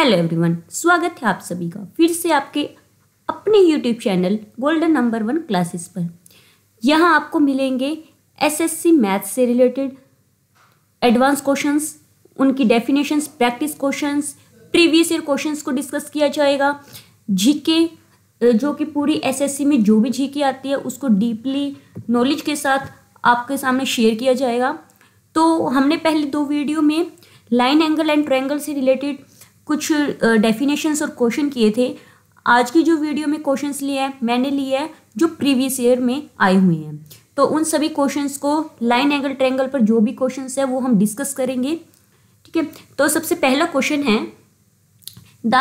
Hello everyone, स्वागत है आप सभी का फिर से आपके अपने YouTube channel golden number one classes पर। यहाँ आपको मिलेंगे एसएससी मैथ्स से रिलेटेड एडवांस क्वेश्चंस उनकी definitions practice questions previous year questions को डिस्कस किया जाएगा। जीके जो कि एस एसएससी में जो भी जीके आती है, उसको डीपली नॉलेज के साथ आपके सामने शेयर किया जाएगा। तो हमने पहले दो वीडियो में लाइन एंगल एंड ट्रैंगल से रिलेटेड कुछ डेफिनेशंस और क्वेश्चन किए थे। आज की जो वीडियो में क्वेश्चंस लिए हैं, मैंने लिए हैं, जो प्रीवियस ईयर में आए हुए हैं। तो उन सभी क्वेश्चंस को लाइन एंगल ट्रैंगल पर जो भी क्वेश्चंस है, वो हम डिस्कस करेंगे। ठीक है? तो सबसे पहला क्वेश्चन है द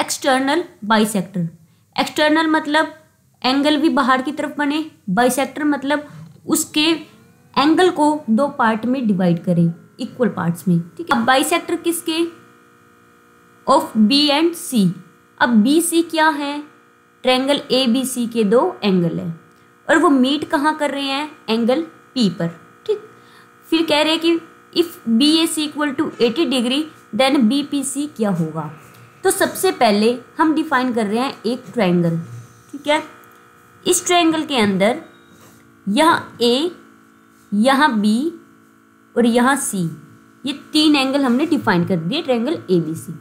एक्सटर्नल बाइसेक्टर एक्सटर्नल मतलब एंगल भी बाहर की तरफ़ बने बाइसेक्टर मतलब उसके एंगल को दो पार्ट में डिवाइड करें इक्वल पार्ट्स में। ठीक है? अब बाइसेक्टर किसके? Of B and C. अब बी सी क्या है? ट्रैंगल ए बी सी के दो एंगल है। और वो मीट कहाँ कर रहे हैं? एंगल पी पर। ठीक। फिर कह रहे हैं कि if B A C equal to eighty degree then B P C क्या होगा? तो सबसे पहले हम डिफाइन कर रहे हैं एक ट्रायंगल ठीक है? इस ट्रायंगल के अंदर यहाँ ए यहाँ बी और यहाँ सी ये तीन एंगल हमने डिफाइन कर दिए ट्रायंगल ए बी सी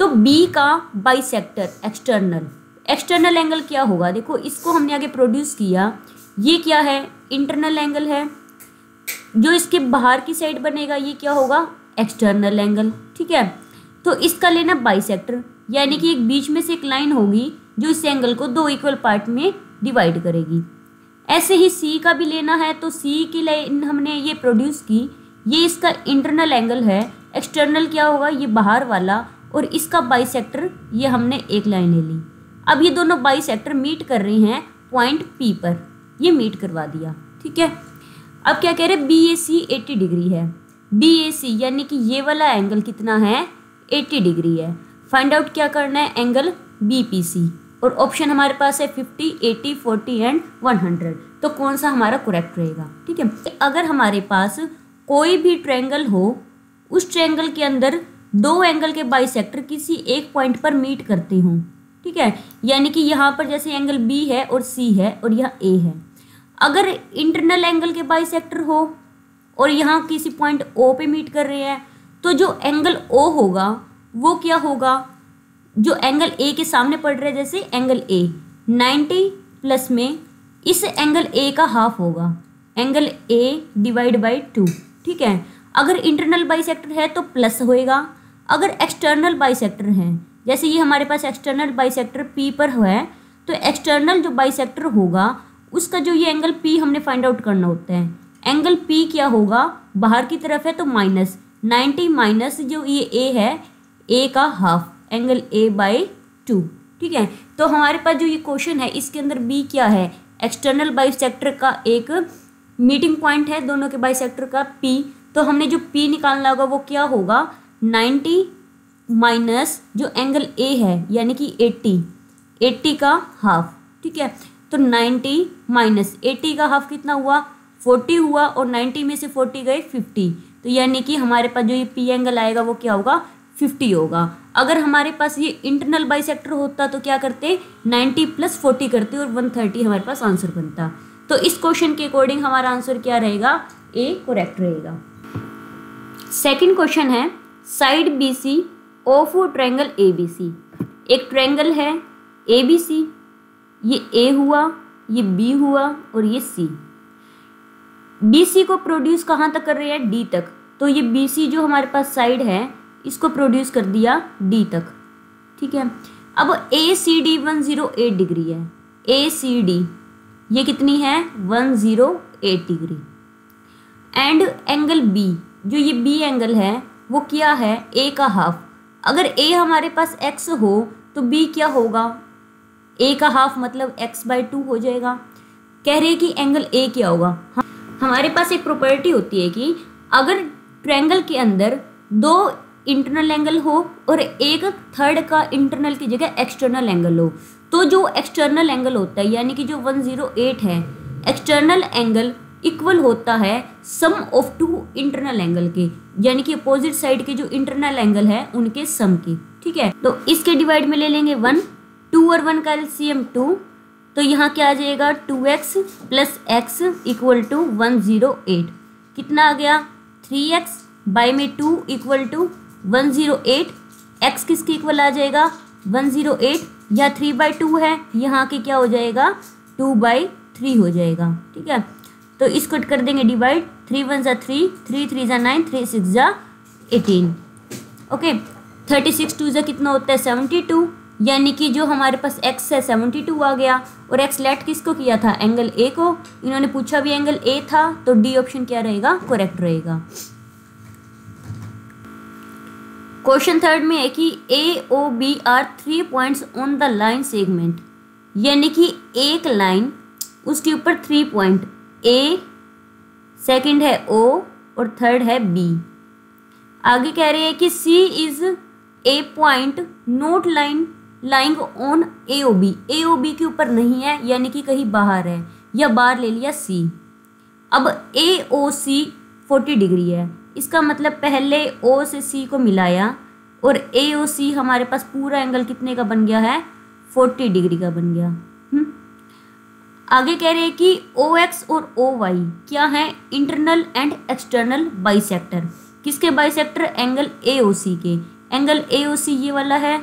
तो बी का बाइसेक्टर एक्सटर्नल एक्सटर्नल एंगल क्या होगा? देखो, इसको हमने आगे प्रोड्यूस किया। ये क्या है? इंटरनल एंगल है। जो इसके बाहर की साइड बनेगा, ये क्या होगा? एक्सटर्नल एंगल ठीक है? तो इसका लेना बाइसेक्टर यानी कि एक बीच में से एक लाइन होगी, जो इस एंगल को दो इक्वल पार्ट में डिवाइड करेगी। ऐसे ही सी का भी लेना है तो सी की लाइन हमने ये प्रोड्यूस की। ये इसका इंटरनल एंगल है एक्सटर्नल क्या होगा? ये बाहर वाला और इसका बाइसेक्टर ये हमने एक लाइन ले ली। अब ये दोनों बाइसेक्टर मीट कर रहे हैं पॉइंट पी पर। ये मीट करवा दिया, ठीक है? अब क्या कह रहे हैं? B A C eighty degree है। बी ए सी यानी कि ये वाला एंगल कितना है? एट्टी डिग्री है। फाइंड आउट क्या करना है? एंगल बी पी सी और ऑप्शन हमारे पास है fifty eighty forty and one hundred तो कौन सा हमारा करेक्ट रहेगा, ठीक है? अगर हमारे पास कोई भी ट्रैंगल हो, उस ट्रैंगल के अंदर दो एंगल के बाइसेक्टर किसी एक पॉइंट पर मीट करते हों। ठीक है? यानी कि यहाँ पर जैसे एंगल बी है और सी है और यह ए है। अगर इंटरनल एंगल के बाइसेक्टर हो और यहाँ किसी पॉइंट ओ पे मीट कर रहे हैं तो जो एंगल ओ होगा, वो क्या होगा? जो एंगल ए के सामने पड़ रहा है, जैसे एंगल ए 90 प्लस में इस एंगल ए का हाफ़ होगा। Angle A divide by two ठीक है? अगर इंटरनल बाइसेक्टर है तो प्लस होएगा। अगर एक्सटर्नल बाइसेक्टर है, जैसे ये हमारे पास एक्सटर्नल बाइसेक्टर पी पर है तो एक्सटर्नल जो बाइसेक्टर होगा, उसका जो ये एंगल पी हमने फाइंड आउट करना होता है। एंगल पी क्या होगा? बाहर की तरफ़ है तो माइनस नाइन्टी माइनस जो ये ए है ए का half angle A by two ठीक है? तो हमारे पास जो ये क्वेश्चन है, इसके अंदर बी क्या है? एक्सटर्नल बाइसेक्टर का एक मीटिंग पॉइंट है दोनों के बाइसेक्टर का पी तो हमने जो पी निकालना होगा वो क्या होगा? नाइन्टी माइनस जो एंगल ए है, यानी कि एट्टी। एट्टी का हाफ़, ठीक है? तो नाइन्टी माइनस एट्टी का हाफ़ कितना हुआ? फोर्टी हुआ और नाइन्टी में से फोर्टी गए फिफ्टी। तो यानी कि हमारे पास जो ये पी एंगल आएगा वो क्या होगा? फिफ्टी होगा। अगर हमारे पास ये इंटरनल बाइसेक्टर होता तो क्या करते? नाइन्टी प्लस फोर्टी करते और वन थर्टी हमारे पास आंसर बनता। तो इस क्वेश्चन के अकॉर्डिंग हमारा आंसर क्या रहेगा? ए करेक्ट रहेगा। सेकंड क्वेश्चन है side B C of triangle A B C एक ट्रैंगल है ए बी सी ये ए हुआ, ये बी हुआ और ये सी बी सी को प्रोड्यूस कहाँ तक कर रहे हैं? डी तक। तो ये बी सी जो हमारे पास साइड है, इसको प्रोड्यूस कर दिया डी तक। ठीक है? अब A C D one zero eight degree है। ए सी डी ये कितनी है? One zero eight degree. And angle B जो ये बी एंगल है, वो क्या है? ए का हाफ़। अगर ए हमारे पास एक्स हो तो बी क्या होगा? ए का हाफ़ मतलब एक्स बाई टू हो जाएगा। कह रहे हैं कि एंगल ए क्या होगा? हमारे पास एक प्रॉपर्टी होती है कि अगर ट्रैंगल के अंदर दो इंटरनल एंगल हो और एक थर्ड का इंटरनल की जगह एक्सटर्नल एंगल हो तो जो एक्सटर्नल एंगल होता है, यानी कि जो 108 है एक्सटर्नल एंगल इक्वल होता है sum of two internal angle के, यानी कि अपोजिट साइड के जो इंटरनल एंगल है, उनके सम के, ठीक है? तो इसके डिवाइड में ले लेंगे वन टू और वन का एलसीएम टू तो यहाँ क्या आ जाएगा? Two x plus x equal to one zero eight कितना आ गया? थ्री एक्स बाई में two equal to one zero eight x किसके इक्वल आ जाएगा? वन ज़ीरो एट या थ्री बाई टू है, यहाँ के क्या हो जाएगा? टू बाई थ्री हो जाएगा, ठीक है? तो इसको कर देंगे डिवाइड थ्री वन ज़ा थ्री थ्री थ्री ज़ा नाइन थ्री सिक्स ज़ा eighteen okay thirty six two ज़ा कितना होता है? सेवेंटी टू यानी कि जो हमारे पास एक्स है सेवेंटी टू आ गया, और एक्स लेट किसको किया था? एंगल ए को। इन्होंने पूछा भी एंगल ए था तो डी ऑप्शन क्या रहेगा? करेक्ट रहेगा। क्वेश्चन थर्ड में है कि A O B are three points on the line segment यानी कि एक लाइन उसके ऊपर थ्री पॉइंट ए सेकंड है ओ और थर्ड है बी आगे कह रहे हैं कि C is a point not line lying on A O B A O B के ऊपर नहीं है, यानी कि कहीं बाहर है, या बाहर ले लिया सी अब ए ओ सी फोर्टी डिग्री है. इसका मतलब पहले ओ से सी को मिलाया और ए ओ सी हमारे पास पूरा एंगल कितने का बन गया है? फोर्टी डिग्री का बन गया। हुँ? आगे कह रहे हैं कि ओ एक्स और ओ वाई क्या है? इंटरनल एंड एक्सटर्नल बाइसेक्टर किसके bisector angle A O C के। एंगल ए ओ सी ये वाला है।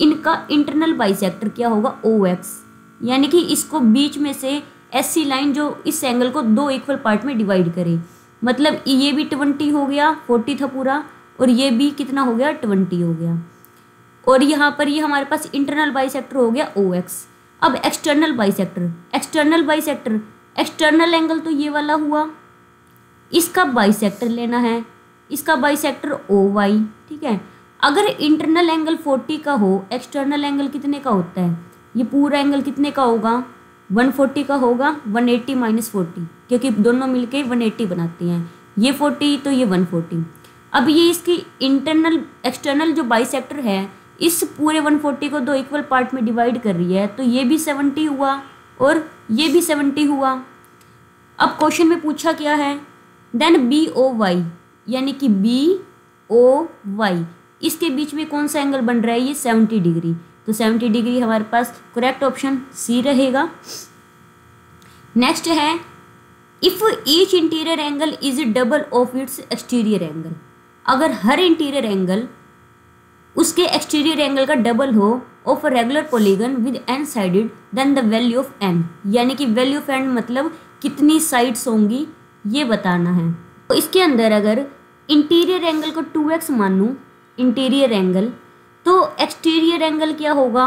इनका इंटरनल बाइसेक्टर क्या होगा? ओ एक्स यानी कि इसको बीच में से एस सी लाइन जो इस एंगल को दो इक्वल पार्ट में डिवाइड करे। मतलब ये भी ट्वेंटी हो गया, फोर्टी था पूरा, और ये भी कितना हो गया, ट्वेंटी हो गया। और यहाँ पर ये हमारे पास इंटरनल बाइसेक्टर हो गया ओ एक्स अब external bisector external bisector external angle तो ये वाला हुआ। इसका बाइसेक्टर लेना है, इसका बाइसेक्टर ओ वाई ठीक है? अगर इंटरनल एंगल फोर्टी का हो एक्सटर्नल एंगल कितने का होता है? ये पूरा एंगल कितने का होगा? वन फोर्टी का होगा, वन एट्टी माइनस फोर्टी, क्योंकि दोनों मिलके वन एट्टी बनाती हैं। ये फोर्टी तो ये वन फोर्टी। अब ये इसकी इंटरनल एक्सटर्नल जो बाइसेक्टर है, इस पूरे वन फोर्टी को दो इक्वल पार्ट में डिवाइड कर रही है तो ये भी सेवेंटी हुआ और ये भी सेवेंटी हुआ। अब क्वेश्चन में पूछा क्या है? देन बी ओ वाई यानी कि बी ओ वाई इसके बीच में कौन सा एंगल बन रहा है? ये सेवेंटी डिग्री तो सेवेंटी डिग्री हमारे पास करेक्ट ऑप्शन सी रहेगा। नेक्स्ट है if each interior angle is double of its exterior angle अगर हर इंटीरियर एंगल उसके एक्सटीरियर एंगल का डबल हो of regular polygon with n sided then the value of n यानी कि वैल्यू ऑफ़ एन मतलब कितनी साइड्स होंगी, ये बताना है। तो इसके अंदर अगर इंटीरियर एंगल को टू एक्स मानूँ इंटीरियर एंगल तो एक्सटीरियर एंगल क्या होगा?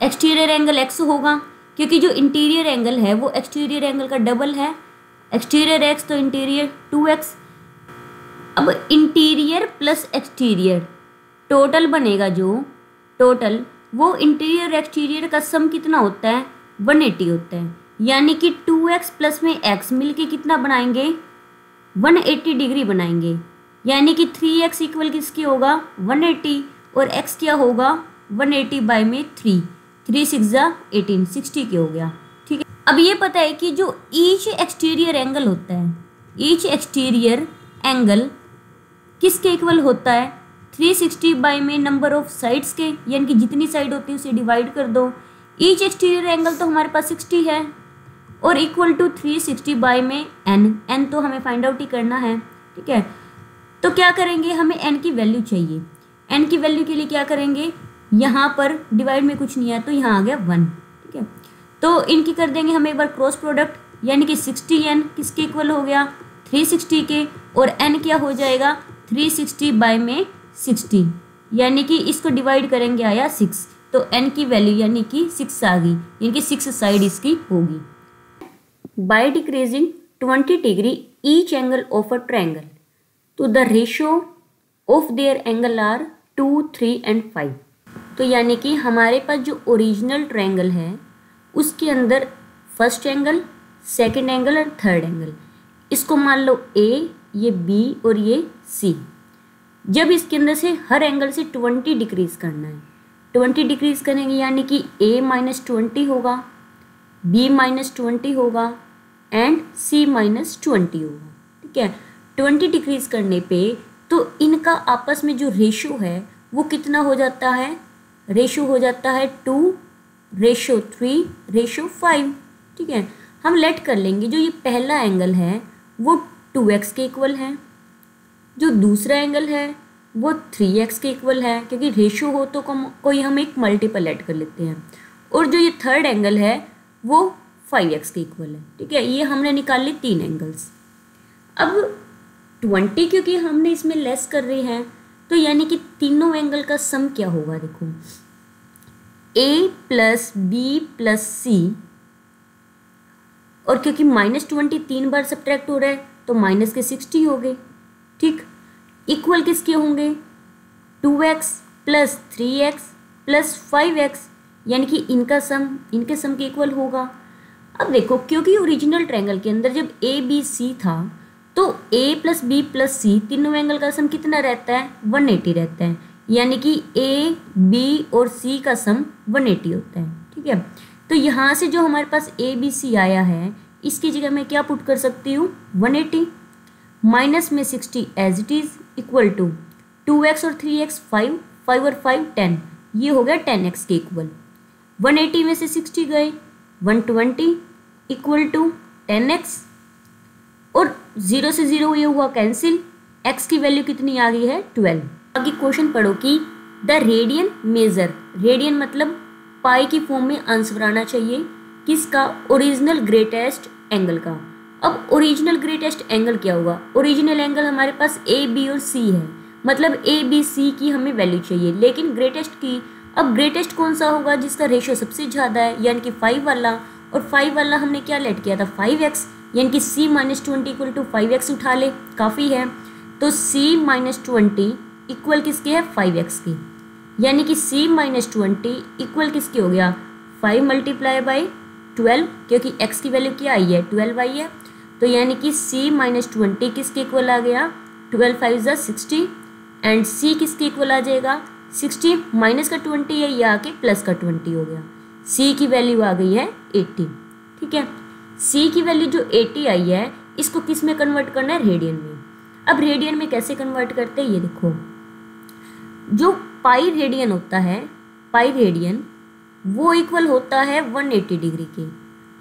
एक्सटीरियर एंगल एक्स होगा, क्योंकि जो इंटीरियर एंगल है, वो एक्सटीरियर एंगल का डबल है। एक्सटीरियर एक्स तो इंटीरियर टू एक्स अब इंटीरियर प्लस एक्सटीरियर टोटल बनेगा जो टोटल वो इंटीरियर एक्सटीरियर का सम कितना होता है? वन एटी होता है। यानी कि टू एक्स प्लस में एक्स मिल के कितना बनाएँगे? वन एट्टी डिग्री बनाएँगे। यानी कि थ्री एक्स इक्वल किसकी होगा? वन एट्टी और एक्स क्या होगा? वन एटी बाई में थ्री थ्री सिक्स ज़ा एटीन सिक्सटी के हो गया? ठीक है? अब ये पता है कि जो ईच एक्सटीरियर एंगल होता है ईच एक्सटीरियर एंगल किसके इक्वल होता है? 360 सिक्सटी बाई में नंबर ऑफ़ साइड्स के, यानी कि जितनी साइड होती है उसे डिवाइड कर दो। ईच एक्सटीरियर एंगल तो हमारे पास 60 है और इक्वल टू 360 सिक्सटी बाई में एन एन तो हमें फाइंड आउट ही करना है। ठीक है? तो क्या करेंगे? हमें एन की वैल्यू चाहिए। एन की वैल्यू के लिए क्या करेंगे? यहाँ पर डिवाइड में कुछ नहीं है तो यहाँ आ गया वन ठीक है? तो इनकी कर देंगे हम एक बार क्रॉस प्रोडक्ट यानी कि सिक्सटी एन किसके इक्वल हो गया? थ्री सिक्सटी के, और एन क्या हो जाएगा? थ्री सिक्सटी बाई में सिक्सटी यानी कि इसको डिवाइड करेंगे आया सिक्स तो एन की वैल्यू यानी कि सिक्स आ गई, यानी कि सिक्स साइड इसकी होगी। By decreasing twenty degree each angle of a triangle तो the ratio of their angle are two three and five तो यानी कि हमारे पास जो ओरिजिनल ट्रायंगल है, उसके अंदर फ़र्स्ट एंगल सेकंड एंगल और थर्ड एंगल इसको मान लो ए ये बी और ये सी जब इसके अंदर से हर एंगल से ट्वेंटी डिक्रीज करना है ट्वेंटी डिक्रीज करेंगे यानी कि ए माइनस ट्वेंटी होगा बी माइनस ट्वेंटी होगा एंड सी माइनस ट्वेंटी होगा. ठीक है? ट्वेंटी डिक्रीज करने पे तो इनका आपस में जो रेशो है, वो कितना हो जाता है? रेशो हो जाता है two ratio three ratio five ठीक है? हम लेट कर लेंगे, जो ये पहला एंगल है, वो टू एक्स के इक्वल है। जो दूसरा एंगल है, वो थ्री एक्स के इक्वल है, क्योंकि रेशो हो तो कोई हम एक मल्टीपल ऐड कर लेते हैं। और जो ये थर्ड एंगल है, वो फाइव एक्स के इक्वल है। ठीक है? ये हमने निकाल ली तीन एंगल्स अब ट्वेंटी क्योंकि हमने इसमें लेस कर रहे हैं तो यानी कि तीनों एंगल का सम क्या होगा देखो? A plus B plus C और क्योंकि माइनस ट्वेंटी तीन बार सब्ट्रैक्ट हो रहा है तो माइनस के सिक्सटी हो गए, ठीक? इक्वल किसके होंगे? Two x plus three x plus five x यानी कि इनका सम इनके सम के इक्वल होगा। अब देखो, क्योंकि ओरिजिनल ट्रायंगल के अंदर जब ए बी सी था तो A plus B plus C तीनों एंगल का सम कितना रहता है? वन एटी रहता है। यानी कि ए बी और सी का सम वन एटी होता है। ठीक है? तो यहाँ से जो हमारे पास ए बी सी आया है, इसकी जगह मैं क्या पुट कर सकती हूँ? वन एटी माइनस में sixty as it is equal to two x और थ्री एक्स फाइव फाइव और फाइव टेन ये हो गया टेन एक्स के इक्वल वन एटी में से सिक्सटी गए। One twenty equal to ten x और ज़ीरो से ज़ीरो ये हुआ कैंसिल एक्स की वैल्यू कितनी आ गई है? ट्वेल्व आगे क्वेश्चन पढ़ो कि द रेडियन मेजर रेडियन मतलब पाई की फॉर्म में आंसर आना चाहिए, किसका? ओरिजिनल ग्रेटेस्ट एंगल का। अब ओरिजिनल ग्रेटेस्ट एंगल क्या होगा? ओरिजिनल एंगल हमारे पास ए बी और सी है। मतलब ए बी सी की हमें वैल्यू चाहिए। लेकिन ग्रेटेस्ट की, अब ग्रेटेस्ट कौन सा होगा जिसका रेशियो सबसे ज़्यादा है? यानी कि फाइव वाला। और फाइव वाला हमने क्या लेट किया था? फाइव एक्स यानी कि C minus twenty equal to five x उठा ले, काफ़ी है। तो सी माइनस ट्वेंटी इक्वल किसके है? फाइव एक्स की। यानी कि सी माइनस ट्वेंटी इक्वल किसके हो गया? फाइव मल्टीप्लाई बाई ट्वेल्व क्योंकि एक्स की वैल्यू क्या आई है? ट्वेल्व आई है। तो यानी कि सी माइनस ट्वेंटी किसके इक्वल आ गया? ट्वेल्व फाइव ज़ा सिक्सटी एंड सी किसके इक्वल आ जाएगा? सिक्सटी माइनस का ट्वेंटी है, ये आके प्लस का ट्वेंटी हो गया। सी की वैल्यू आ गई है एट्टी ठीक है? सी की वैल्यू जो एट्टी आई है, इसको किसमें कन्वर्ट करना है? रेडियन में। अब रेडियन में कैसे कन्वर्ट करते हैं? ये देखो। जो पाई रेडियन होता है पाई रेडियन वो इक्वल होता है वन एट्टी डिग्री के।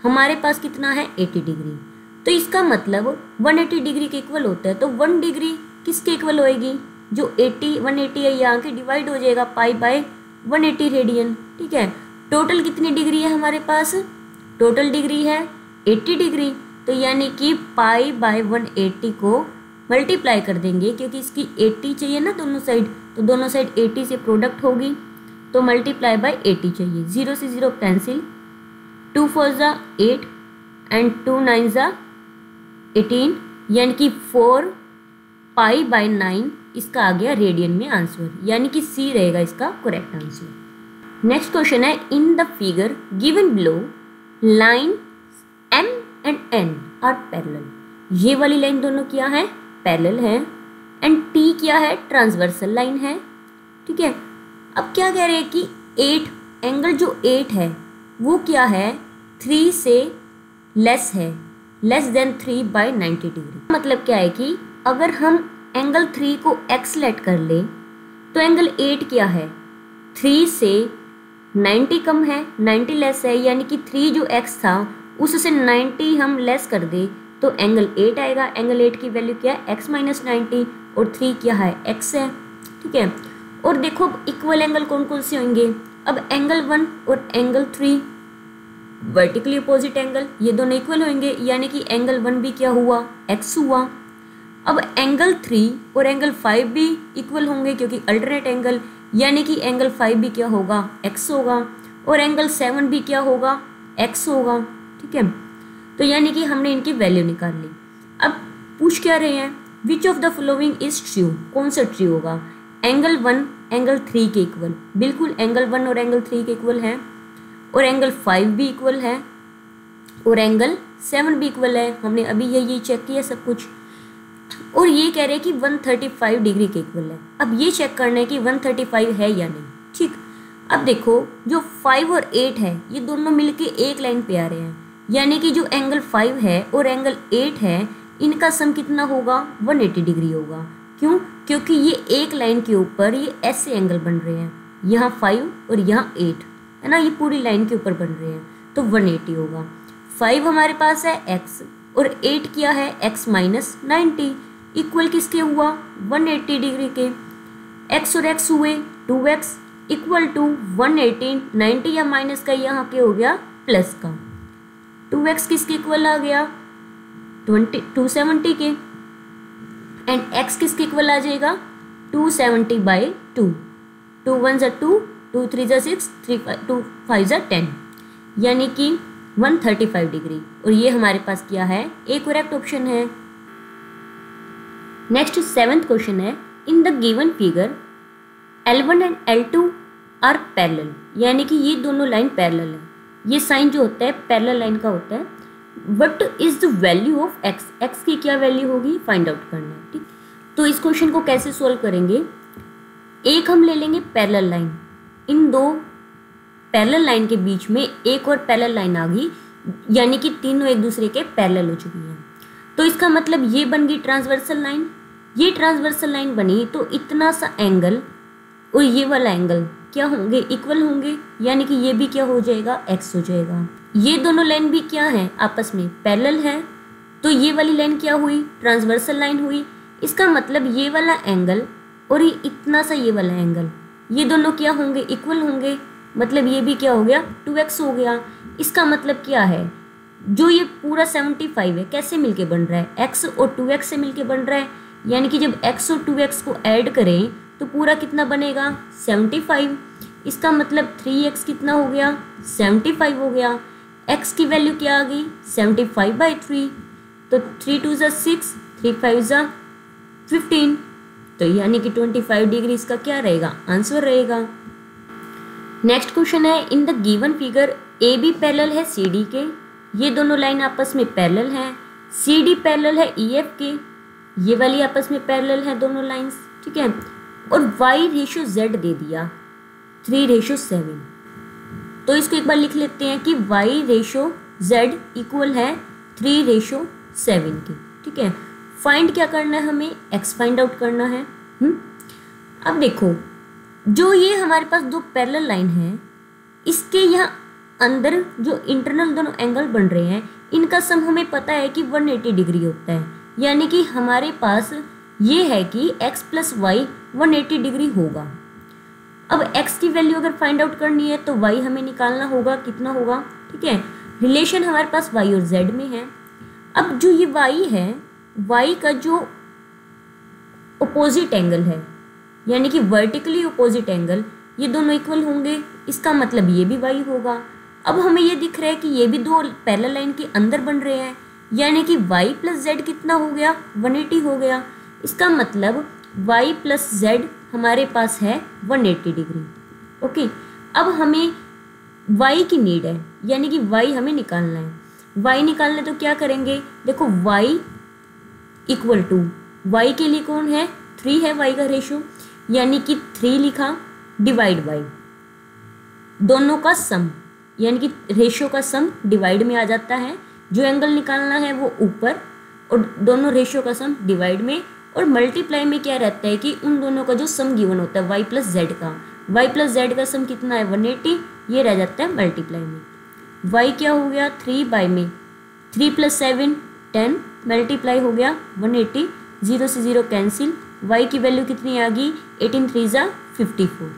हमारे पास कितना है? एटी डिग्री तो इसका मतलब 180 डिग्री के इक्वल होता है तो वन डिग्री किसके इक्वल होएगी? जो 80 180 है यहाँ के डिवाइड हो जाएगा पाई बाय 180 रेडियन ठीक है? टोटल कितनी डिग्री है हमारे पास? टोटल डिग्री है 80 डिग्री तो यानी कि पाई बाय 180 को मल्टीप्लाई कर देंगे, क्योंकि इसकी 80 चाहिए ना दोनों साइड तो दोनों साइड 80 से प्रोडक्ट होगी तो मल्टीप्लाई बाय 80 चाहिए। ज़ीरो से ज़ीरो कैंसिल टू फोर ज़ा एट एंड टू नाइन ज़ा एटीन यानी कि फोर पाई बाय नाइन इसका आ गया रेडियन में आंसर यानी कि सी रहेगा इसका करेक्ट आंसर नेक्स्ट क्वेश्चन है in the figure given below line and N are parallel ये वाली लाइन दोनों क्या है? पैरेलल है. एंड टी क्या है? ट्रांसवर्सल लाइन है. ठीक है? अब क्या कह रहे हैं कि एट एंगल जो एट है, वो क्या है? थ्री से लेस है. Less than three by ninety degree मतलब क्या है कि अगर हम एंगल थ्री को एक्स लेट कर ले तो एंगल एट क्या है? थ्री से नाइन्टी कम है. नाइन्टी लेस है. यानी कि थ्री जो एक्स था उससे नाइन्टी हम लेस कर दें तो एंगल एट आएगा। एंगल एट की वैल्यू क्या है? एक्स माइनस नाइन्टी और थ्री क्या है? एक्स है। ठीक है? और देखो इक्वल एंगल कौन कौन से होंगे? अब एंगल वन और angle three vertically opposite angle ये दोनों इक्वल होंगे, यानी कि एंगल वन भी क्या हुआ? एक्स हुआ। अब एंगल थ्री और एंगल फाइव भी इक्वल होंगे, क्योंकि अल्टरनेट एंगल यानी कि एंगल फाइव भी क्या होगा? एक्स होगा। और एंगल सेवन भी क्या होगा? एक्स होगा। ठीक है? तो यानी कि हमने इनकी वैल्यू निकाल ली। अब पूछ क्या रहे हैं? Which of the following is true कौन सा ट्रू होगा? एंगल वन एंगल थ्री के इक्वल बिल्कुल एंगल वन और एंगल थ्री के इक्वल है। और एंगल फाइव भी इक्वल है। और एंगल सेवन भी इक्वल है। हमने अभी ये ये चेक किया सब कुछ। और ये कह रहे हैं कि 135 डिग्री के इक्वल है। अब ये चेक करना है कि 135 है या नहीं। ठीक? अब देखो, जो फाइव और एट है, ये दोनों मिलके एक लाइन पे आ रहे हैं। यानी कि जो एंगल फाइव है और एंगल एट है, इनका सम कितना होगा? 180 डिग्री होगा। क्यों? क्योंकि ये एक लाइन के ऊपर ये ऐसे एंगल बन रहे हैं। यहाँ फाइव और यहाँ एट है ना? ये पूरी लाइन के ऊपर बन रहे हैं। तो 180 होगा। फाइव हमारे पास है एक्स और एट किया है एक्स माइनस नाइन्टी इक्वल किसके हुआ? 180 डिग्री के। एक्स और एक्स हुए two x equal to one eighteen ninety या माइनस का यहाँ के हो गया प्लस का। टू एक्स किसके इक्वल आ गया? ट्वेंटी, टू सेवेंटी के। एंड एक्स किसके इक्वल आ जाएगा? Two seventy by two. Two one ज़ा टू टू थ्री ज़ा सिक्स, थ्री टू फाइव ज़ा टेन। यानी कि वन थर्टी फाइव डिग्री। और ये हमारे पास क्या है? ए करेक्ट ऑप्शन है। नेक्स्ट सेवेंथ क्वेश्चन है। In the given figure L one and L two are parallel यानी कि ये दोनों लाइन पैरेलल है। ये साइन जो होता है पैरेलल लाइन का होता है what is the value of x x की क्या वैल्यू होगी? फाइंड आउट करना है, ठीक? तो इस क्वेश्चन को कैसे सोल्व करेंगे? एक हम ले लेंगे पैरेलल लाइन इन दो पैरेलल लाइन के बीच में एक और पैरेलल लाइन आ गई, यानी कि तीनों एक दूसरे के पैरेलल हो चुकी हैं। तो इसका मतलब ये बन गई ट्रांसवर्सल लाइन ये ट्रांसवर्सल लाइन बनी तो इतना सा एंगल और ये वाला एंगल क्या होंगे? इक्वल होंगे? यानी कि ये भी क्या हो जाएगा? एक्स हो जाएगा। ये दोनों लाइन भी क्या है आपस में? पैरेलल है? तो ये वाली लाइन क्या हुई? ट्रांसवर्सल लाइन हुई। इसका मतलब ये वाला एंगल और ये इतना सा ये वाला एंगल ये दोनों क्या होंगे? इक्वल होंगे। मतलब ये भी क्या हो गया? टू एक्स हो गया। इसका मतलब क्या है? जो ये पूरा सेवेंटी फाइव है, कैसे मिलके बन रहा है? एक्स और टू एक्स से मिलके बन रहा है। यानी कि जब एक्स और टू एक्स को ऐड करें तो पूरा कितना बनेगा? Seventy five. इसका मतलब थ्री एक्स कितना हो गया? सेवेंटी फाइव हो गया। एक्स की वैल्यू क्या आ गई? Seventy five by three. तो थ्री टू ज़ा सिक्स, थ्री फाइव ज़ा फिफ्टीन। तो यानी कि ट्वेंटी फाइव डिग्री इसका क्या रहेगा? आंसर रहेगा। नेक्स्ट क्वेश्चन है, in the given figure A B parallel है, सी डी के। ये दोनों लाइन आपस में पैरेलल हैं। सी डी पैरेलल है, ई एफ़ के। ये वाली आपस में पैरेलल है दोनों लाइंस ठीक है? और वाई रेशो जेड दे दिया. थ्री रेशो सेवन तो इसको एक बार लिख लेते हैं कि वाई रेशो जेड इक्वल है थ्री रेशो सेवन की. ठीक है? फाइंड क्या करना है हमें? एक्स फाइंड आउट करना है. हुँ? हम्म? अब देखो, जो ये हमारे पास दो पैरेलल लाइन है, इसके यहाँ अंदर जो इंटरनल दोनों एंगल बन रहे हैं, इनका सम हमें पता है कि 180 डिग्री होता है. यानी कि हमारे पास ये है कि x plus y one degree होगा। अब x की वैल्यू अगर फाइंड आउट करनी है तो y हमें निकालना होगा, कितना होगा? ठीक है? रिलेशन हमारे पास y और z में है। अब जो ये y है, y का जो ओपोजिट एंगल है, यानी कि वर्टिकली ओपोजिट एंगल ये दोनों इक्वल होंगे। इसका मतलब ये भी y होगा। अब हमें ये दिख रहा है कि ये भी दो पैरेलल लाइन के अंदर बन रहे हैं। यानी कि y प्लस जेड कितना हो गया? 180 हो गया। इसका मतलब y प्लस जेड हमारे पास है 180 डिग्री ओके अब हमें y की नीड है, यानी कि y हमें निकालना है. y निकालना तो क्या करेंगे? देखो, y इक्वल टू y के लिए कौन है? थ्री है y का रेशो यानी कि थ्री लिखा डिवाइड बाई दोनों का सम यानी कि रेशो का सम डिवाइड में आ जाता है. जो एंगल निकालना है वो ऊपर, और दोनों रेशो का सम डिवाइड में और मल्टीप्लाई में क्या रहता है कि उन दोनों का जो सम गिवन होता है वाई प्लस जेड का वाई प्लस जेड का सम कितना है? वन एटी ये रह जाता है मल्टीप्लाई में। वाई क्या हो गया? थ्री बाई में। Three plus seven ten multiply हो गया वन एटी ज़ीरो से ज़ीरो कैंसिल वाई की वैल्यू कितनी आ गई? एटीन थ्री ज़ा फिफ्टी फोर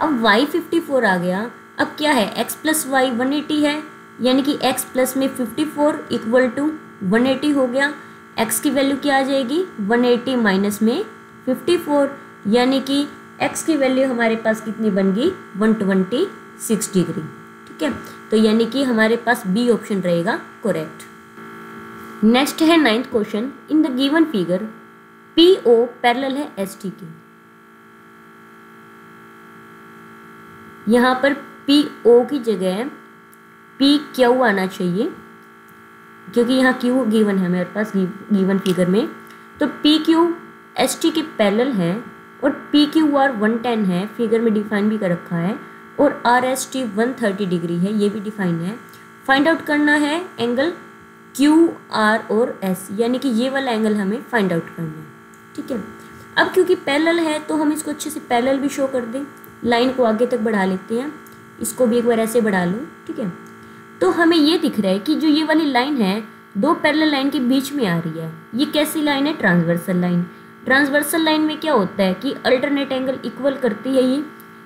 अब वाई फिफ्टी फोर आ गया, अब क्या है? X plus y one eighty है, यानी कि एक्स प्लस में fifty four equal to one eighty हो गया। X की वैल्यू क्या आ जाएगी? 180 एटी माइनस में 54 यानी कि x की वैल्यू हमारे पास कितनी बन गई? 126 डिग्री ठीक है? तो यानी कि हमारे पास बी ऑप्शन रहेगा करेक्ट नेक्स्ट है ninth question in the given figure P O parallel है एस टी के यहाँ पर पी ओ की जगह पी क्यू आना चाहिए? क्योंकि यहाँ क्यू गिवन है मेरे पास गिवन फिगर में। तो पी क्यू एस टी के पैरेलल है और P Q R one ten है फिगर में डिफाइन भी कर रखा है। और R S T one thirty degree है, ये भी डिफाइन है। फाइंड आउट करना है एंगल क्यू आर और एस यानी कि ये वाला एंगल हमें फाइंड आउट करना है। ठीक है? अब क्योंकि पैरेलल है तो हम इसको अच्छे से पैरेलल भी शो कर दें। लाइन को आगे तक बढ़ा लेते हैं। इसको भी एक बार ऐसे बढ़ा लो। ठीक है? तो हमें ये दिख रहा है कि जो ये वाली लाइन है, दो पैरेलल लाइन के बीच में आ रही है। ये कैसी लाइन है? ट्रांसवर्सल लाइन ट्रांसवर्सल लाइन में क्या होता है कि अल्टरनेट एंगल इक्वल करती है ये।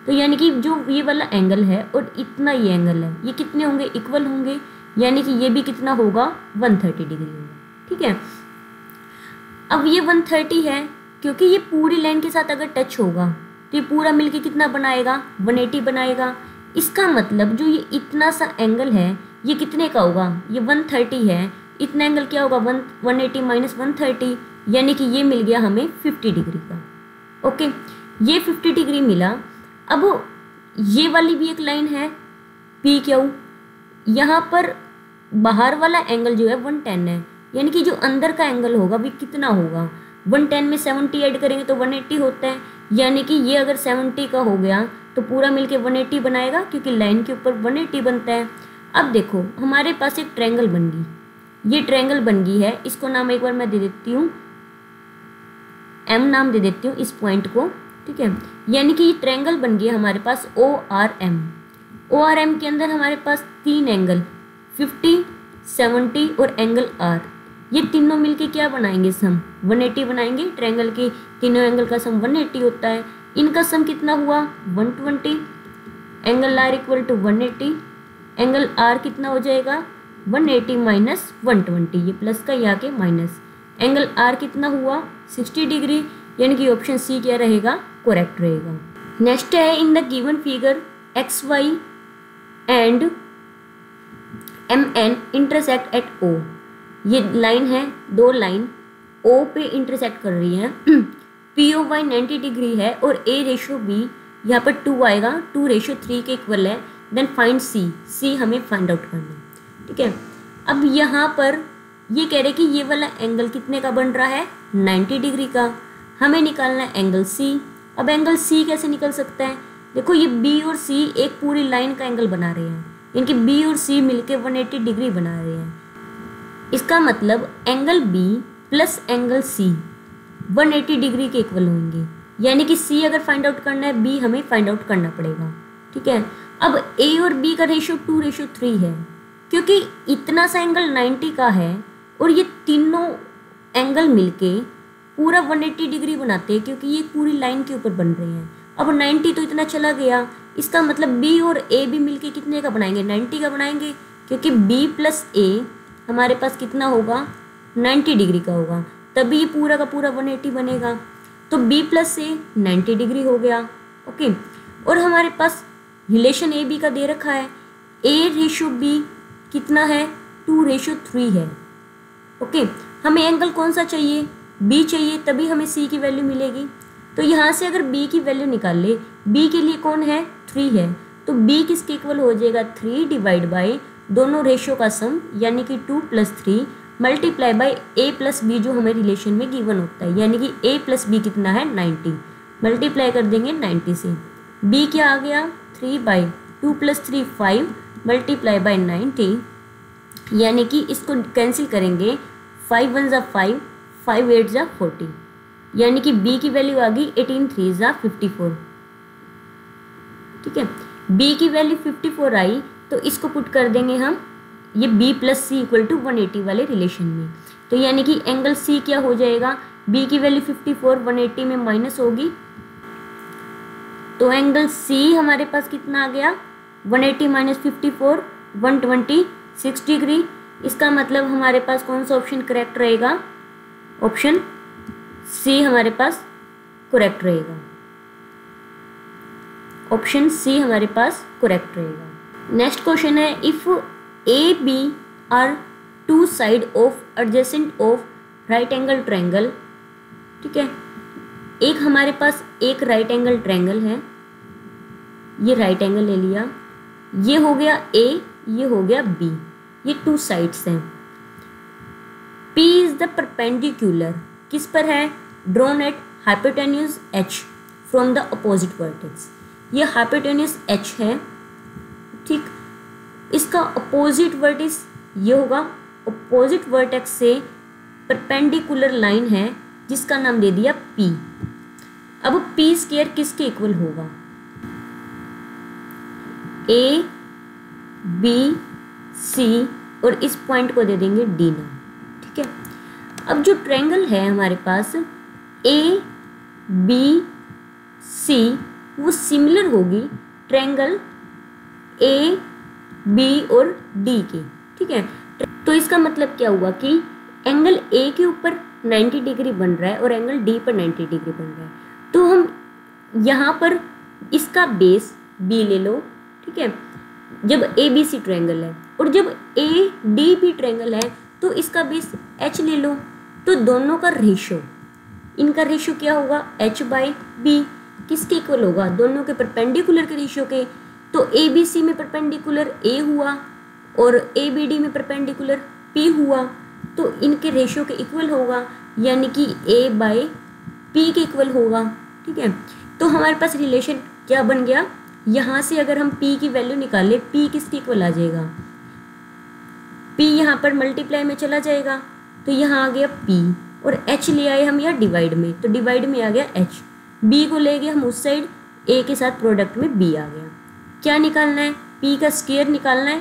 तो यानी कि जो ये वाला एंगल है और इतना ये एंगल है, ये कितने होंगे? इक्वल होंगे। यानी कि ये भी कितना होगा? 130 डिग्री होगा। ठीक है? अब ये 130 है, क्योंकि ये पूरी लाइन के साथ अगर टच होगा तो ये पूरा मिलके कितना बनाएगा? 180 बनाएगा। इसका मतलब जो ये इतना सा एंगल है, ये कितने का होगा? ये 130 है। इतना एंगल क्या होगा? One one eighty minus one thirty यानी कि ये मिल गया हमें 50 डिग्री का। ओके ये 50 डिग्री मिला। अब ये वाली भी एक लाइन है। पी क्यू यहाँ पर बाहर वाला एंगल जो है वन टेन है। यानी कि जो अंदर का एंगल होगा, वो कितना होगा? वन टेन में सेवेंटी ऐड करेंगे तो वन एट्टी होता है। यानी कि ये अगर सेवेंटी का हो गया तो पूरा मिलके वन एट्टी बनाएगा, क्योंकि लाइन के ऊपर वन एट्टी बनता है। अब देखो, हमारे पास एक ट्रैंगल बन गई। ये ट्रैंगल बन गई है, इसको नाम एक बार मैं दे देती हूँ। एम नाम दे देती हूँ इस पॉइंट को, ठीक है? यानी कि ये ट्रैंगल बन गया हमारे पास O R M O R M के अंदर हमारे पास तीन एंगल फिफ्टी सेवेंटी और एंगल आर ये तीनों मिलके क्या बनाएँगे सम? 180 बनाएँगे? ट्रायंगल के तीनों एंगल का सम 180 होता है। इनका सम कितना हुआ? 120 angle R equal to 180 angle R कितना हो जाएगा? 180 एटी माइनस वन ये प्लस का यहाँ के माइनस। एंगल आर कितना हुआ? 60 डिग्री। यानी कि ऑप्शन सी क्या रहेगा? करेक्ट रहेगा। नेक्स्ट है in the given figure X Y and M N intersect at O. ये लाइन है, दो लाइन ओ पे इंटरसेक्ट कर रही है। P O Y ninety degree है और ए रेशो बी यहाँ पर टू आएगा टू रेशो थ्री के इक्वल है देन फाइंड सी सी हमें फाइंड आउट करना है, ठीक है? अब यहाँ पर ये कह रहे कि ये वाला एंगल कितने का बन रहा है? नाइन्टी डिग्री का। हमें निकालना है एंगल सी अब एंगल सी कैसे निकल सकता है? देखो, ये बी और सी एक पूरी लाइन का एंगल बना रहे हैं। इनकी बी और सी मिलके 180 डिग्री बना रहे हैं। इसका मतलब angle B plus angle C 180 degree के इक्वल होंगे। यानी कि सी अगर फाइंड आउट करना है बी हमें फाइंड आउट करना पड़ेगा। ठीक है? अब ए और बी का रेशियो टू रेशियो थ्री है। क्योंकि इतना सा एंगल 90 का है और ये तीनों एंगल मिलके पूरा 180 डिग्री बनाते हैं क्योंकि ये पूरी लाइन के ऊपर बन रहे हैं। अब 90 तो इतना चला गया। इसका मतलब बी और ए भी मिलके कितने का बनाएँगे? 90 का बनाएँगे। क्योंकि बी प्लस ए हमारे पास कितना होगा? 90 डिग्री का होगा। तभी ये पूरा का पूरा 180 बनेगा। तो बी प्लस से 90 डिग्री हो गया। ओके और हमारे पास रिलेशन ए बी का दे रखा है। ए रेशो बी कितना है? टू रेशो थ्री है। ओके हमें एंगल कौन सा चाहिए? बी चाहिए, तभी हमें सी की वैल्यू मिलेगी। तो यहाँ से अगर बी की वैल्यू निकाल ले बी के लिए कौन है? थ्री है। तो बी किसके इक्वल हो जाएगा? थ्री डिवाइड बाई दोनों रेशियो का सम यानी कि two plus three multiply by A plus B जो हमें रिलेशन में गिवन होता है, यानी कि ए प्लस बी कितना है? नाइन्टी मल्टीप्लाई कर देंगे नाइन्टी से। बी क्या आ गया? Three by two plus three five multiply by ninety यानी कि इसको कैंसिल करेंगे फाइव वन ज़ा फाइव फाइव एट ज़ा फोर्टी यानी कि बी की वैल्यू आ गई एटीन थ्री ज़ा फिफ्टी फोर ठीक है? बी की वैल्यू फिफ्टी फोर आई तो इसको पुट कर देंगे हम, ये B plus C equal to one eighty वाले रिलेशन में। तो यानी कि एंगल सी क्या हो जाएगा? बी की value fifty four one eighty में माइनस होगी। तो एंगल सी हमारे पास कितना आ गया? One eighty minus fifty four one twenty six degree इसका मतलब हमारे पास कौन सा ऑप्शन करेक्ट रहेगा? ऑप्शन सी हमारे पास करेक्ट रहेगा। ऑप्शन सी हमारे पास करेक्ट रहेगा। नेक्स्ट क्वेश्चन है if A B are two side of adjacent of right angle triangle ठीक है? एक हमारे पास एक राइट एंगल ट्रैंगल है, ये राइट एंगल ले लिया, ये हो गया ए ये हो गया बी ये टू साइड्स हैं। पी इज़ द परपेंडिकुलर किस पर है? Drawn at hypotenuse H from the opposite vertex ये हाइपोटेन्यूस एच है ठीक, इसका अपोजिट वर्टिस ये होगा। अपोजिट वर्टेक्स से परपेंडिकुलर लाइन है, जिसका नाम दे दिया पी अब पी स्केयर किसके इक्वल होगा? ए बी सी और इस पॉइंट को दे देंगे डी नाम ठीक है? अब जो ट्रायंगल है हमारे पास ए बी सी वो सिमिलर होगी ट्रायंगल ए बी और डी के, ठीक है? तो इसका मतलब क्या हुआ कि एंगल ए के ऊपर 90 डिग्री बन रहा है और एंगल डी पर 90 डिग्री बन रहा है। तो हम यहाँ पर इसका बेस बी ले लो, ठीक है? जब ए बी सी ट्रैंगल है और जब ए डी बी ट्रैंगल है तो इसका बेस एच ले लो। तो दोनों का रेशो इनका रेशो क्या होगा? एच बाई बी किसके इक्वल होगा? दोनों के परपेंडिकुलर के रेशियो के। तो ए बी सी में परपेंडिकुलर ए हुआ और ए बी डी में परपेंडिकुलर पी हुआ तो इनके रेशियो के इक्वल होगा, यानी कि ए बाय पी के इक्वल होगा, ठीक है? तो हमारे पास रिलेशन क्या बन गया? यहाँ से अगर हम पी की वैल्यू निकालें, p किसके इक्वल आ जाएगा? पी यहाँ पर मल्टीप्लाई में चला जाएगा तो यहाँ आ गया पी और एच ले आए हम यहाँ डिवाइड में तो डिवाइड में आ गया एच बी को ले गए हम उस साइड ए के साथ प्रोडक्ट में बी आ गया। क्या निकालना है? पी का स्केयर निकालना है।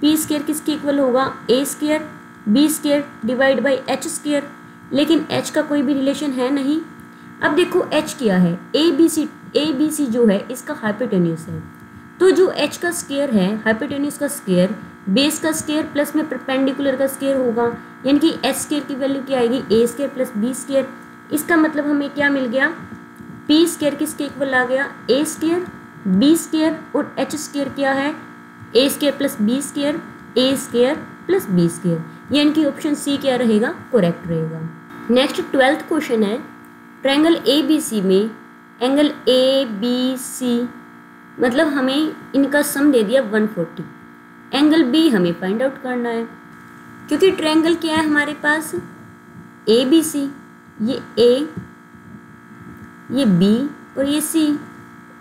पी स्केयर किसके इक्वल होगा? A square B square divide by H square लेकिन एच का कोई भी रिलेशन है नहीं। अब देखो एच क्या है। A B C A B सी जो है, इसका हाइपोटेन्यूस है। तो जो एच का स्केयर है हाइपोटेन्यूस का स्केयर बेस का स्केयर प्लस में परपेंडिकुलर का स्केयर होगा। यानी कि एच स्केयर की वैल्यू क्या आएगी? A square plus B square इसका मतलब हमें क्या मिल गया? पी स्केयर किसके इक्वल आ गया? ए स्केयर बी स्केयर और एच स्केयर क्या है? A square plus B square A square plus B square यानी कि ऑप्शन सी क्या रहेगा? करेक्ट रहेगा। नेक्स्ट ट्वेल्थ क्वेश्चन है। ट्रायंगल ए बी सी में एंगल ए बी सी मतलब हमें इनका सम दे दिया 140 एंगल बी हमें फाइंड आउट करना है। क्योंकि ट्रायंगल क्या है हमारे पास? ए बी सी ये ए ये बी और ये सी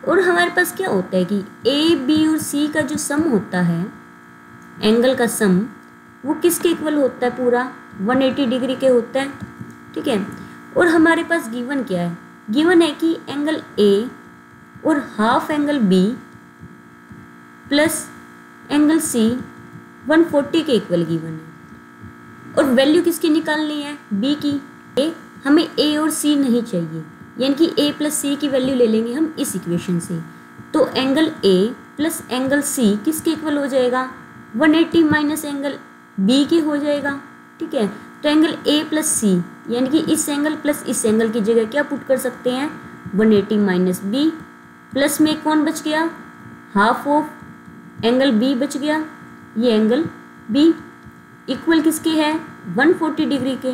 और हमारे पास क्या होता है कि ए बी और सी का जो सम होता है एंगल का सम वो किसके इक्वल होता है पूरा? 180 डिग्री के होता है, ठीक है? और हमारे पास गिवन क्या है? गिवन है कि एंगल ए और half angle B plus angle C 140 के इक्वल गिवन है। और वैल्यू किसकी निकालनी है? बी की। ए हमें ए और सी नहीं चाहिए। यानी कि ए प्लस सी की वैल्यू ले लेंगे हम इस इक्वेशन से। तो angle A plus angle C किसके इक्वल हो जाएगा? 180 माइनस एंगल बी के हो जाएगा। ठीक है? तो एंगल ए प्लस सी यानी कि इस एंगल प्लस इस एंगल की जगह क्या पुट कर सकते हैं? One eighty minus B plus में कौन बच गया? हाफ़ ऑफ़ एंगल बी बच गया। ये एंगल बी इक्वल किसके है? 140 डिग्री के।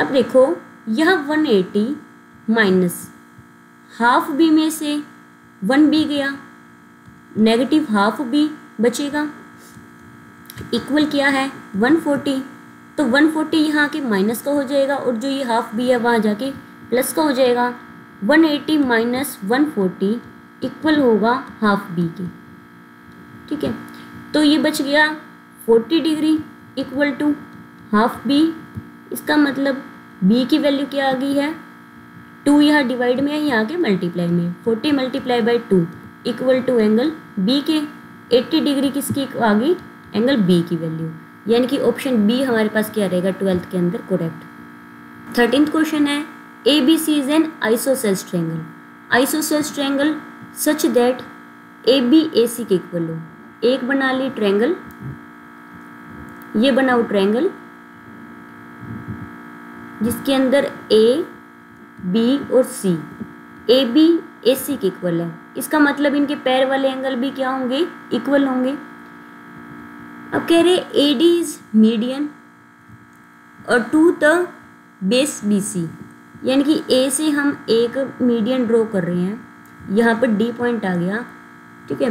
अब देखो, यह 180 माइनस। हाफ़ बी में से वन बी गया, नेगेटिव हाफ़ बी बचेगा। इक्वल क्या है 140 तो वन फोर्टी यहाँ के माइनस का हो जाएगा और जो ये हाफ़ बी है वहाँ जाके प्लस का हो जाएगा। One eighty minus one forty equal होगा हाफ़ बी के। ठीक है तो ये बच गया 40 degree equal to half B. इसका मतलब बी की वैल्यू क्या आ गई है? टू यहाँ डिवाइड में है, यहाँ के मल्टीप्लाई में। 40 multiply by two equal to angle B के। 80 डिग्री किसकी आ गई एंगल बी की वैल्यू यानी कि ऑप्शन बी हमारे पास क्या रहेगा? ट्वेल्थ के अंदर करेक्ट थर्टींथ क्वेश्चन है A B C is an isosceles triangle isosceles triangle such that A B A C के इक्वल हो। एक बना ली ट्रैंगल ये बनाओ ट्रैंगल जिसके अंदर ए बी और सी ए बी ए सी के इक्वल है. इसका मतलब इनके पैर वाले एंगल भी क्या होंगे? इक्वल होंगे. अब कह रहे ए डी इज़ मीडियन और to the base B C यानी कि ए से हम एक मीडियन ड्रॉ कर रहे हैं. यहाँ पर डी पॉइंट आ गया. ठीक है?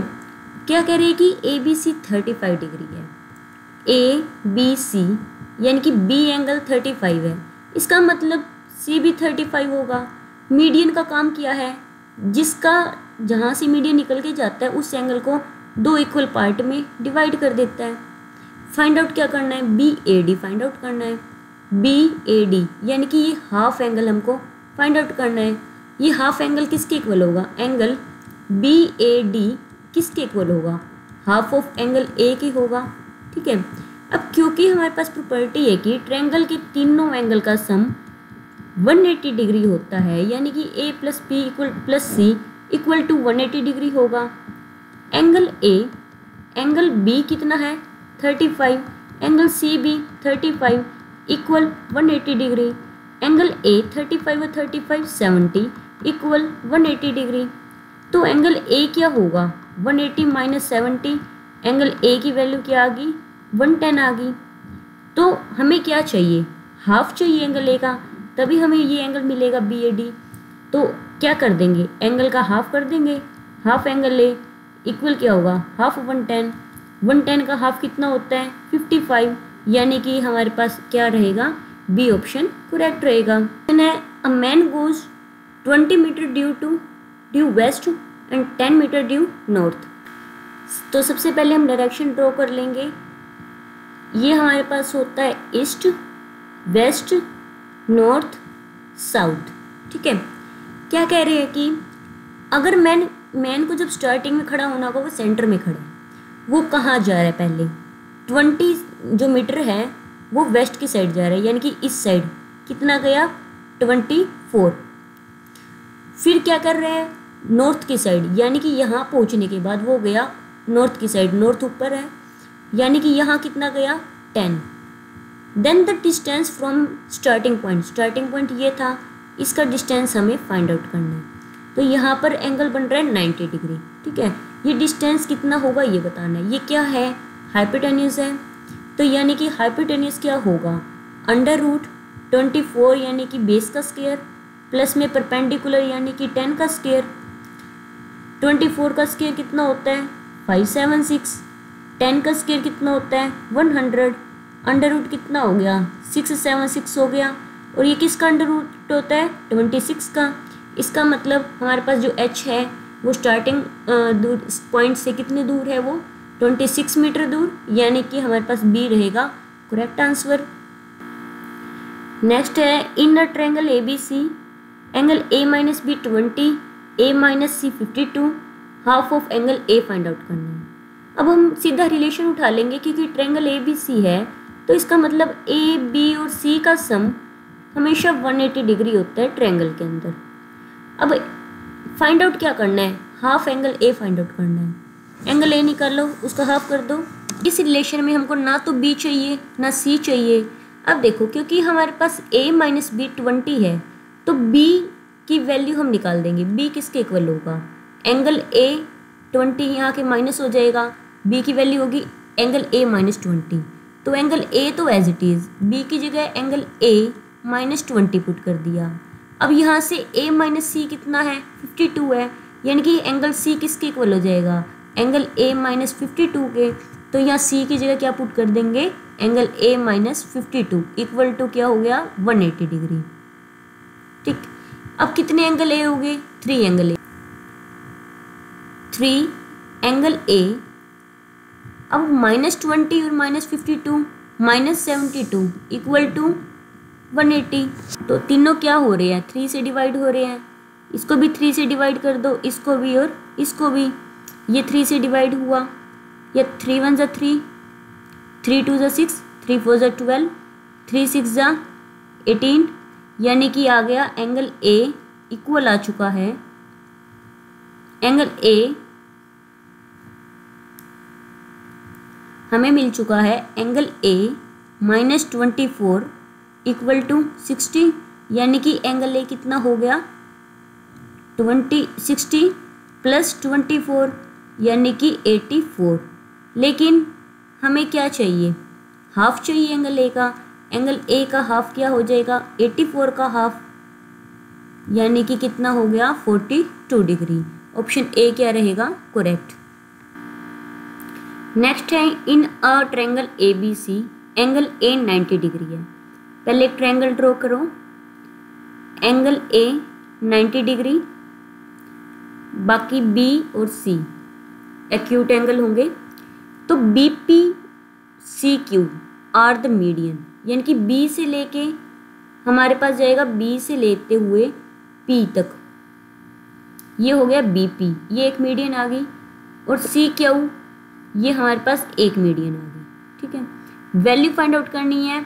क्या कह रहे हैं कि A B C thirty five degree है. ए बी सी यानी कि बी एंगल थर्टी फाइव है. इसका मतलब सी भी थर्टी फाइव होगा। मीडियन का काम किया है। जिसका जहाँ से मीडियन निकल के जाता है, उस एंगल को दो इक्वल पार्ट में डिवाइड कर देता है। फाइंड आउट क्या करना है? B A D find out करना है। बी ए डी यानी कि ये हाफ़ एंगल हमको फाइंड आउट करना है। ये हाफ़ एंगल किसके इक्वल होगा? एंगल बी ए डी किसके इक्वल होगा? हाफ़ ऑफ़ एंगल ए के होगा। ठीक है? अब क्योंकि हमारे पास प्रॉपर्टी है कि ट्रैंगल के तीनों एंगल का सम 180 डिग्री होता है, यानी कि A plus B equal plus C equal to 180 degree होगा। एंगल ए एंगल बी कितना है? 35 angle C B 35 equal 180 degree. Angle A 35 और 35 70 इक्वल 180 डिग्री। तो एंगल ए क्या होगा? 180 eighty minus seventy angle A की वैल्यू क्या आ गई? 110 आ गई। तो हमें क्या चाहिए? हाफ़ चाहिए एंगल ए का। तभी हमें ये एंगल मिलेगा बी ए डी तो क्या कर देंगे? एंगल का हाफ़ कर देंगे। हाफ़ एंगल ए इक्वल क्या होगा? Half one ten one ten का हाफ़ कितना होता है? फिफ्टी फाइव यानी कि हमारे पास क्या रहेगा? बी ऑप्शन करेक्ट रहेगा। A man goes twenty metre due to due west and ten metre due north तो सबसे पहले हम डायरेक्शन ड्रॉ कर लेंगे। ये हमारे पास होता है ईस्ट वेस्ट नॉर्थ साउथ, ठीक है? क्या कह रहे हैं कि अगर मैन मैन को जब स्टार्टिंग में खड़ा होना होगा, वो सेंटर में खड़ा वो कहाँ जा रहा है पहले? ट्वेंटी जो मीटर है, वो वेस्ट की साइड जा रहा है, यानी कि इस साइड कितना गया? ट्वेंटी फोर फिर क्या कर रहे हैं? नॉर्थ की साइड यानी कि यहाँ पहुँचने के बाद वो गया नॉर्थ की साइड नॉर्थ ऊपर है, यानी कि यहाँ कितना गया? Ten then the distance from starting point starting point ये था, इसका डिस्टेंस हमें फाइंड आउट करना है। तो यहाँ पर एंगल बन रहा है नाइन्टी डिग्री ठीक है? ये डिस्टेंस कितना होगा ये बताना है। ये क्या है? हाइपोटेनियस है। तो यानी कि हाइपोटेनियस क्या होगा? अंडर रूट ट्वेंटी फोर यानी कि बेस का स्केयर प्लस में परपेंडिकुलर यानी कि टेन का स्केयर ट्वेंटी फोर का स्केयर कितना होता है? फाइव सेवन सिक्स टेन का स्केयर कितना होता है? वन हंड्रेड अंडर रूट कितना हो गया? सिक्स, सेवन, सिक्स हो गया। और ये किसका अंडर रूट होता है? ट्वेंटी सिक्स का। इसका मतलब हमारे पास जो एच है, वो स्टार्टिंग दूर पॉइंट से कितनी दूर है वो? ट्वेंटी सिक्स मीटर दूर, यानी कि हमारे पास बी रहेगा। करेक्ट आंसर नेक्स्ट है in the triangle A B C angle A minus B twenty A minus C fifty two half of angle A find out करना है। अब हम सीधा रिलेशन उठा लेंगे, क्योंकि ट्रेंगल ए बी सी है। तो इसका मतलब ए बी और सी का सम हमेशा 180 डिग्री होता है ट्रेंगल के अंदर। अब फाइंड आउट क्या करना है? Half angle A find out करना है। एंगल ए निकाल लो उसका हाफ़ कर दो। इस रिलेशन में हमको ना तो बी चाहिए, ना सी चाहिए। अब देखो, क्योंकि हमारे पास ए माइनस बी ट्वेंटी है तो बी की वैल्यू हम निकाल देंगे। बी किसके इक्वल होगा? एंगल ए ट्वेंटी यहाँ के माइनस हो जाएगा। बी की वैल्यू होगी एंगल ए माइनस ट्वेंटी तो एंगल ए तो एज इट इज़ बी की जगह angle A minus twenty put कर दिया. अब यहाँ से ए माइनस सी कितना है? फिफ्टी टू है. यानी कि एंगल सी किसके इक्वल हो जाएगा? Angle A minus fifty two के. तो यहाँ सी की जगह क्या पुट कर देंगे? Angle A minus fifty two equal to क्या हो गया? वन एटी डिग्री ठीक. अब कितने एंगल ए हो गए three angle A three angle A अब माइनस ट्वेंटी और minus fifty two, minus seventy two equal to one eighty तो तीनों क्या हो रहे हैं? थ्री से डिवाइड हो रहे हैं। इसको भी थ्री से डिवाइड कर दो, इसको भी और इसको भी। ये थ्री से डिवाइड हुआ। ये थ्री वन ज़ा थ्री थ्री टू ज़ा सिक्स थ्री फोर ज़ा ट्वेल्व थ्री सिक्स ज़ा एटीन यानी कि आ गया एंगल ए इक्वल आ चुका है। एंगल ए हमें मिल चुका है angle A minus twenty four equal to sixty यानी कि एंगल ए कितना हो गया? Twenty sixty plus twenty four यानी कि एटी फोर लेकिन हमें क्या चाहिए? हाफ़ चाहिए एंगल ए का। एंगल ए का हाफ़ क्या हो जाएगा? एटी फोर का हाफ़ यानी कि कितना हो गया? Forty two degree option A क्या रहेगा? करेक्ट नेक्स्ट है in a triangle A B C angle A ninety degree है। पहले एक ट्रायंगल ड्रॉ करो। एंगल ए 90 डिग्री बाकी बी और सी एक्यूट एंगल होंगे। तो B P C Q R the median यानी कि बी से लेके हमारे पास जाएगा बी से लेते हुए पी तक। ये हो गया बी पी ये एक मीडियन आ गई। और सी क्यू ये हमारे पास एक मीडियन आ गई, ठीक है? वैल्यू फाइंड आउट करनी है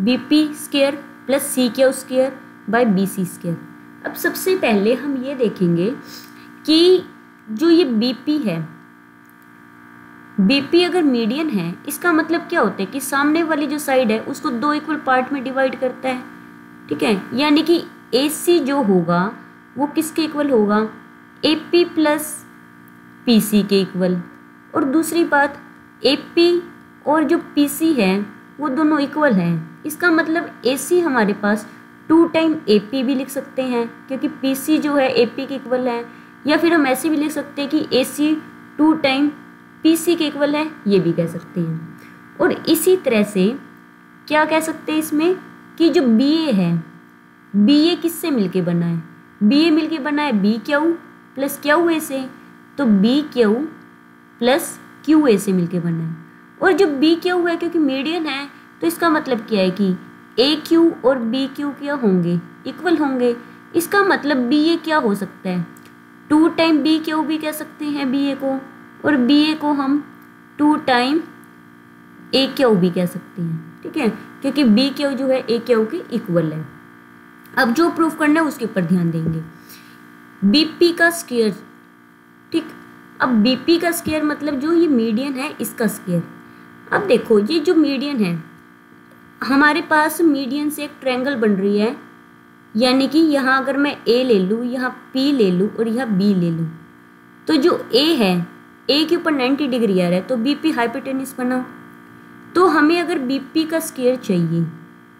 B P square plus C के square by B C square अब सबसे पहले हम ये देखेंगे कि जो ये बी पी है बी पी अगर मीडियन है, इसका मतलब क्या होता है कि सामने वाली जो साइड है, उसको दो इक्वल पार्ट में डिवाइड करता है, ठीक है? यानी कि ए सी जो होगा, वो किसके इक्वल होगा? A P plus P C के इक्वल और दूसरी बात ए पी और जो पी सी है, वो दोनों इक्वल हैं। इसका मतलब ए सी हमारे पास टू टाइम ए पी भी लिख सकते हैं, क्योंकि पी सी जो है ए पी के इक्वल है। या फिर हम ऐसे भी लिख सकते हैं कि A C two time P C के इक्वल है, ये भी कह सकते हैं। और इसी तरह से क्या कह सकते हैं इसमें कि जो बी ए है बी ए किससे मिलके बना है? बी ए मिलके बना है B Q plus Q A से तो B Q plus Q A से मिलके बना है। और जब बी क्यू है, क्योंकि मीडियन है तो इसका मतलब क्या है कि ए क्यू और बी क्यू क्या होंगे? इक्वल होंगे। इसका मतलब बी ए क्या हो सकता है? टू टाइम बी क्यू भी कह सकते हैं बी ए को। और बी ए को हम टू टाइम ए क्यू भी कह सकते हैं। ठीक है? क्योंकि बी क्यू जो है ए क्यू के इक्वल है। अब जो प्रूफ करना है, उसके ऊपर ध्यान देंगे। बीपी का स्केयर ठीक? अब बीपी का स्केयर मतलब जो ये मीडियन है, इसका स्केयर अब देखो, ये जो मीडियन है, हमारे पास मीडियन से एक ट्रायंगल बन रही है। यानी कि यहाँ अगर मैं ए ले लूँ, यहाँ पी ले लूँ और यहाँ बी ले लूँ। तो जो ए है ए के ऊपर 90 डिग्री आ रहा है तो बीपी हाइपोटेनिस बना तो हमें अगर बीपी का स्केयर चाहिए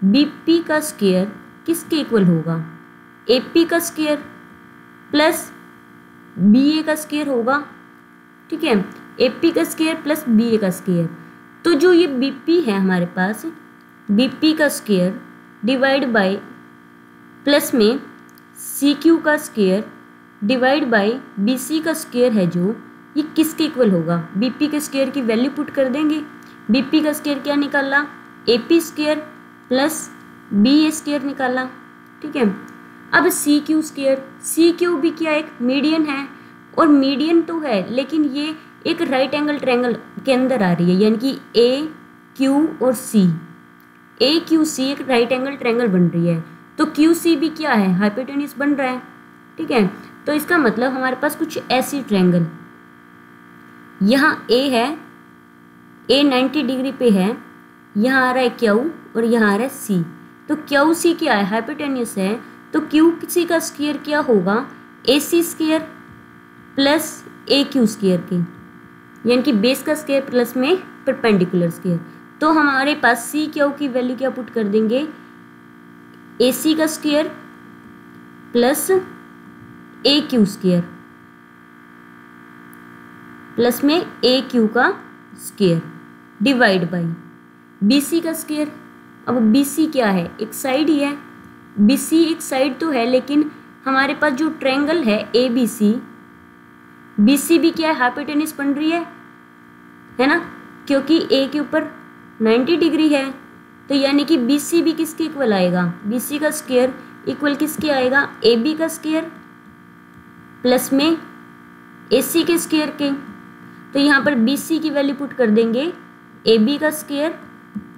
बीपी का स्केयर किसके इक्वल होगा? ए पी का स्केयर प्लस बी ए का स्केयर होगा। ठीक है? ए पी का स्केयर प्लस बी ए का स्केयर तो जो ये बी पी है हमारे पास बी पी का स्केयर डिवाइड बाय प्लस में सी क्यू का square divide by B C का स्केयर है जो, ये किसके इक्वल होगा? बी पी के स्केयर की वैल्यू पुट कर देंगे। बी पी का स्केयर क्या निकाला? A P square plus B A square निकाला। ठीक है? अब C Q square C Q भी क्या एक मीडियन है? और मीडियन तो है, लेकिन ये एक राइट एंगल ट्रैंगल के अंदर आ रही है, यानी कि ए क्यू और सी ए क्यू सी एक राइट एंगल ट्रैंगल बन रही है। तो क्यू सी भी क्या है? हाइपोटेनियस बन रहा है, ठीक है? तो इसका मतलब हमारे पास कुछ ऐसी ट्रैंगल यहाँ ए है ए नाइन्टी डिग्री पे है, यहाँ आ रहा है क्यू और यहाँ आ रहा है सी तो क्यू सी क्या है? हाइपोटेनियस है। तो क्यू सी का स्केयर क्या होगा? A C square plus A Q square के, यानी कि बेस का स्केयर प्लस में परपेंडिकुलर स्केयर। तो हमारे पास सी क्यू की वैल्यू क्या पुट कर देंगे? ए सी का square plus A Q square. Plus में ए क्यू का square divide by B C का स्केयर। अब बी सी क्या है? एक साइड ही है। बी सी एक साइड तो है, लेकिन हमारे पास जो ट्रेंगल है A B C B C भी क्या है हाइपोटेनिस बन रही है है ना? क्योंकि ए के ऊपर 90 डिग्री है तो यानी कि बी सी भी किसके इक्वल आएगा? बी सी का स्केयर इक्वल किसके आएगा? ए बी का स्केयर प्लस में ए सी के स्केयर के। तो यहाँ पर बी सी की वैल्यू पुट कर देंगे ए बी का स्केयर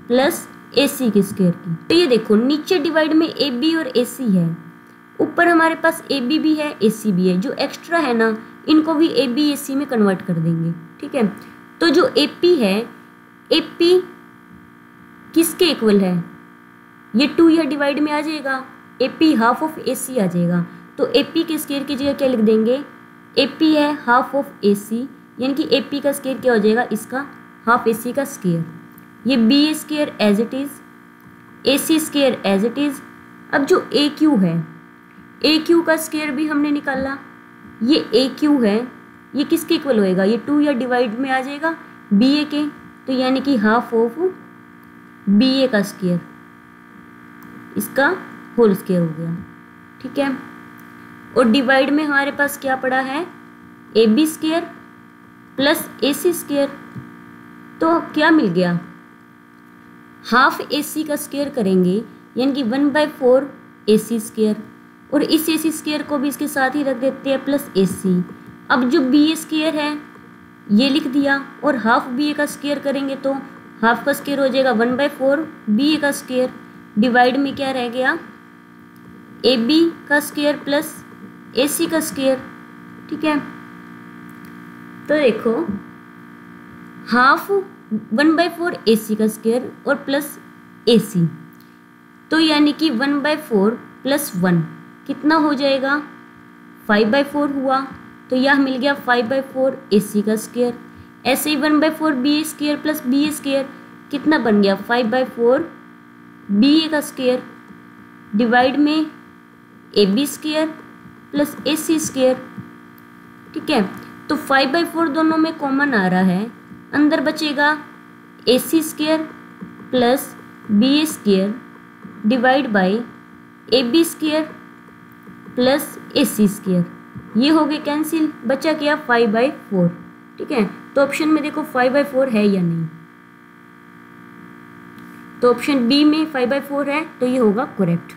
प्लस ए सी के स्केयर की। तो ये देखो, नीचे डिवाइड में ए बी और ए सी है, ऊपर हमारे पास ए बी भी है ए सी भी है, जो एक्स्ट्रा है ना इनको भी ए बी ए सी में कन्वर्ट कर देंगे, ठीक है? तो जो ए पी है ए पी किसके इक्वल है? ये टू या डिवाइड में आ जाएगा A P half of A C आ जाएगा। तो ए पी के स्केयर की जगह क्या लिख देंगे? ए पी है हाफ़ ऑफ़ ए सी यानी कि ए पी का स्केयर क्या हो जाएगा? इसका हाफ़ ए सी का स्केयर ये B A square as it is A C square as it is अब जो ए क्यू है ए क्यू का स्केयर भी हमने निकाला। ये ए क्यू है? ये किसके इक्वल होएगा? ये टू या डिवाइड में आ जाएगा? बी ए के। तो यानी कि हाफ़ ऑफ़ बी ए का स्केयर इसका होल स्केयर हो गया। ठीक है? और डिवाइड में हमारे पास क्या पड़ा है? A B square plus A C square तो क्या मिल गया? हाफ़ ए सी का स्केयर करेंगे। यानी कि one by four A C square और इस ए सी स्केयर को भी इसके साथ ही रख देते हैं प्लस ए सी अब जो बी ए स्केयर है, ये लिख दिया और हाफ़ बी ए का स्केयर करेंगे तो हाफ़ का स्केयर हो जाएगा one by four B A का स्केयर डिवाइड में क्या रह गया? ए बी का स्केयर प्लस ए सी का स्केयर ठीक है? तो देखो half one by four A C का स्केयर और प्लस ए सी तो यानी कि one by four plus one कितना हो जाएगा? फाइव बाई फोर हुआ तो यह मिल गया five by four A C का स्केयर ऐसे ही one by four B A square plus B A square कितना बन गया? Five by four B A का स्केयर डिवाइड में A B square plus A C square ठीक है? तो फाइव बाई फोर दोनों में कॉमन आ रहा है। अंदर बचेगा A C square plus B A square divide by A B square plus A C square. ये हो गए कैंसिल। बचा क्या फाइव बाई फोर ठीक है? तो ऑप्शन में देखो फाइव बाई फोर है या नहीं। तो ऑप्शन बी में फाइव बाई फोर है तो ये होगा करेक्ट